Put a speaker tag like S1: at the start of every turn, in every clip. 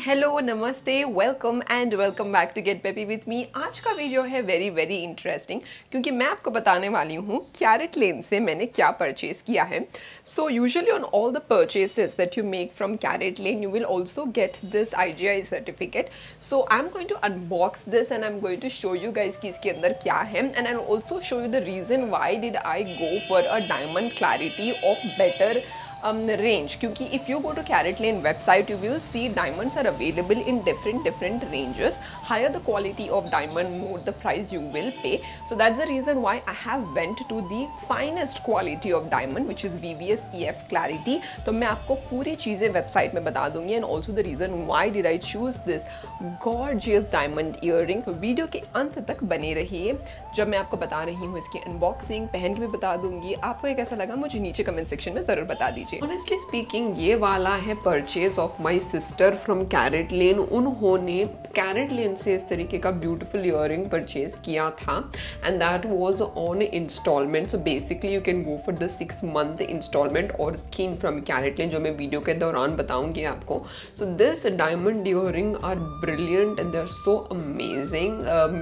S1: Hello, नमस्ते welcome and welcome back to get peppy with me आज का video है वेरी वेरी इंटरेस्टिंग क्योंकि मैं आपको बताने वाली हूँ कैरेट लेन से मैंने क्या परचेज किया है। So usually on all the purchases that you make from CaratLane you will also get this I G I certificate so I am going to unbox this and I am going to show you guys कि इसके अंदर क्या है। And I also show you the reason why did I go for a diamond clarity of better range क्योंकि if you go to CaratLane website you will see diamonds are available in different different ranges higher the quality of diamond more the price you will pay so that's the reason why I have went to the finest quality of diamond which is V V S E F clarity तो मैं आपको पूरी चीज़ें website में बता दूँगी and also the reason why did I choose this gold diamond earring video के अंत तक बने रहिए। जब मैं आपको बता रही हूँ इसकी अनबॉक्सिंग पहन के भी बता दूँगी। आपको एक ऐसा लगा, मुझे नीचे कमेंट सेक्शन में ज़रूर बता दीजिए। लीजिए। ऑनेस्टली स्पीकिंग ये वाला है purchase of my sister from CaratLane उन्होंने कैरेट लेन से इस तरीके का ब्यूटिफुल इयरिंग परचेज किया था and that was on instalment so basically you can go for the six month instalment और स्कीम फ्रॉम कैरेट लेन जो मैं वीडियो के दौरान बताऊँगी आपको। So this diamond earring are brilliant and they are so amazing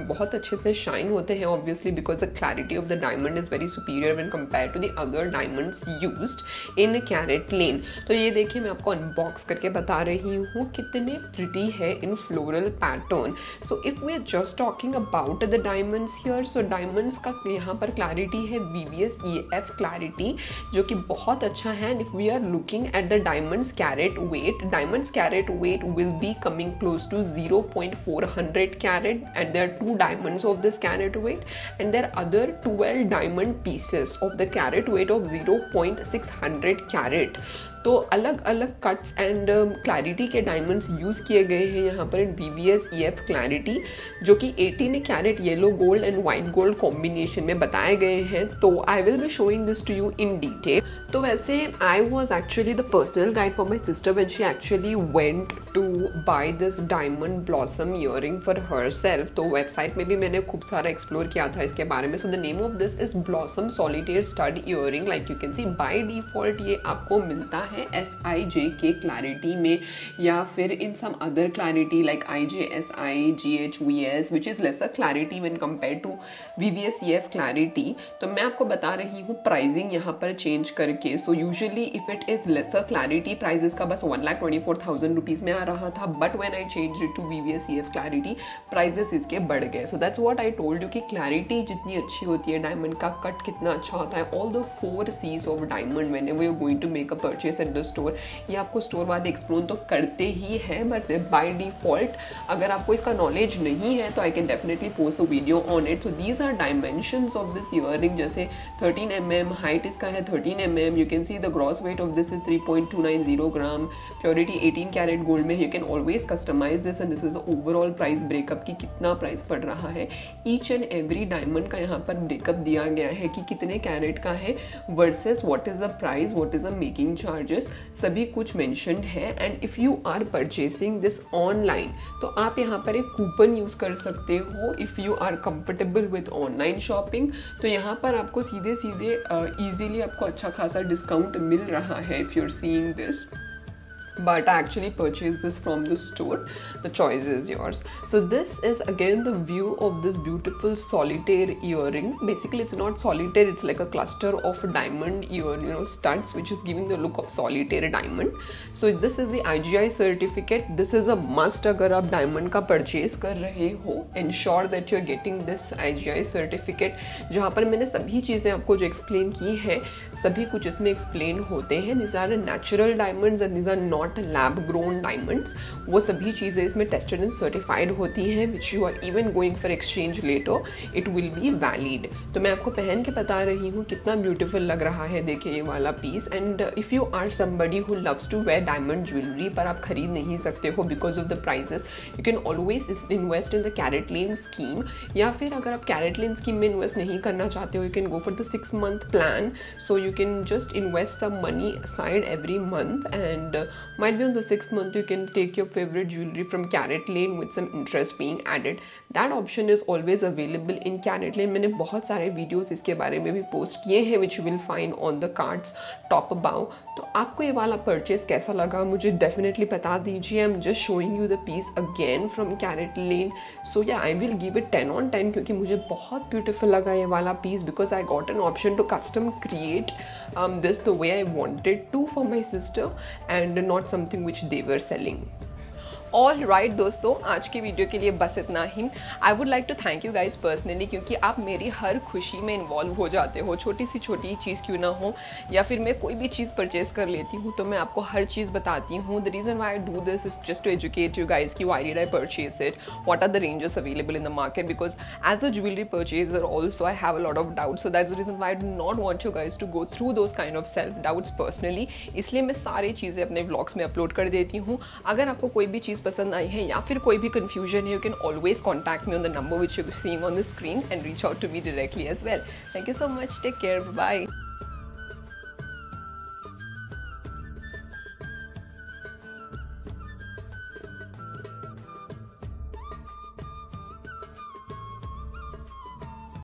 S1: बहुत अच्छे से शाइन होते हैं obviously because the clarity of the diamond is very superior when compare to the other diamonds use in CaratLane तो ये देखिए मैं आपको अनबॉक्स करके बता रही हूँ कितने प्रिटी है in floral pattern so if we are just talking about the diamonds here so diamonds का यहाँ पर क्लैरिटी है V V S E F clarity जो कि बहुत अच्छा है. And if we are looking at the diamonds carat weight diamonds carat weight will be coming close to zero point four hundred carat and there two diamonds of this carat weight and there other twelve diamond pieces of the carat weight of zero point six hundred carat It. तो अलग अलग cuts and clarity के diamonds use किए गए हैं यहाँ पर in B V S E F clarity जो कि 18 carat yellow gold and white gold combination में बताए गए हैं। तो I will be showing this to you in detail तो वैसे I was actually the personal guide for my sister when she actually went to buy this diamond blossom earring for herself तो website में भी मैंने खूब सारा explore किया था इसके बारे में। So the name of this is blossom solitaire stud earring like you can see by default ये आपको मिलता है। एस आई जे के क्लैरिटी में, या फिर in some other clarity like I J S I G H V S which is lesser clarity when compare to V V S E F clarity तो मैं आपको बता रही हूँ प्राइजिंग यहाँ पर चेंज करके. So usually if it is lesser clarity prices का बस one lakh twenty four thousand rupees में आ रहा था but when I change to V V S E F clarity prices इसके बढ़ गए. So that's what I told you कि क्लैरिटी जितनी अच्छी होती है डायमंड का कट कितना अच्छा होता है. All the four Cs of diamond when we are going to make a purchase at the store ये आपको स्टोर वाले एक्सप्लोर तो करते ही हैं बट बाय डिफ़ॉल्ट अगर आपको इसका नॉलेज नहीं है तो I can definitely post a video on it so these are dimensions of this earring जैसे 13 एम एम हाइट इसका है 13 M M you can see the gross weight of this is 3.290 gram purity 18 carat gold में. You can always customise this and this is overall price breakup की कितना price पड़ रहा है. Each and every diamond का यहाँ पर breakup दिया गया है कि कितने कैरेट का है versus what is the price what is the making charges सभी कुछ मैंशनड है and if you are purchasing this online तो आप यहाँ पर एक कूपन यूज़ कर सकते हो if you are comfortable with online shopping तो यहाँ पर आपको सीधे सीधे ईजीली uh, आपको अच्छा खासा डिस्काउंट मिल रहा है if you are seeing this but I actually purchased this from the store. The choice is yours. So this is again the view of this beautiful solitaire earring. Basically, it's not solitaire; it's like a cluster of diamond ear, you know, studs, which is giving the look of solitaire diamond. So this is the IGI certificate. This is a must अगर आप diamond का purchase कर रहे हो. Ensure that you're getting this IGI certificate. जहाँ पर मैंने सभी चीज़ें आपको जो explain की है, सभी कुछ इसमें explain होते हैं. These are natural diamonds and these are not not lab grown diamonds वो सभी चीज़ें इसमें टेस्टेड एंड सर्टिफाइड होती हैं which you are even going for exchange later it will be valid तो मैं आपको पहन के बता रही हूँ कितना ब्यूटीफुल लग रहा है, देखिए ये वाला piece and if you are somebody who loves to wear diamond jewellery पर आप खरीद नहीं सकते हो because of the prices you can always invest in the CaratLane scheme या फिर अगर आप कैरेट लेन स्कीम में इन्वेस्ट नहीं करना चाहते हो you can go for the six month plan so you can just invest the money side every month and might be on the sixth month you can take your favorite jewelry from carrot lane with some interest being added. That option is always available in carrot lane. मैंने बहुत सारे videos इसके बारे में भी post किए हैं which will find on the cards top about तो आपको ये वाला परचेज कैसा लगा? मुझे डेफिनेटली बता दीजिए. I am just showing you the piece again from CaratLane so yeah I will give it ten on ten क्योंकि मुझे बहुत ब्यूटीफुल लगा ये वाला piece because I got an option to custom create this the way I wanted to for my sister and not something which they're selling all right दोस्तों, आज के video के लिए बस इतना ही। I would like to thank you guys personally क्योंकि आप मेरी हर खुशी में इन्वॉल्व हो जाते हो। छोटी सी छोटी चीज़ क्यों ना हो, या फिर मैं कोई भी चीज़ परचेज कर लेती हूँ तो मैं आपको हर चीज़ बताती हूँ। The reason why I do this is just to educate you guys की why did I purchase it what are the ranges available in the market because as a jewellery purchaser also I have a lot of doubt so that's the reason why I do not want you guys to go through those kind of self doubts personally इसलिए मैं सारी चीज़ें अपने blogs में upload कर देती हूँ। अगर आपको कोई भी चीज़ पसंद आई हैं या फिर कोई भी कन्फ्यूज़न है you can always contact me on the number which you seeing on the screen and reach out to me directly as well thank you so much take care bye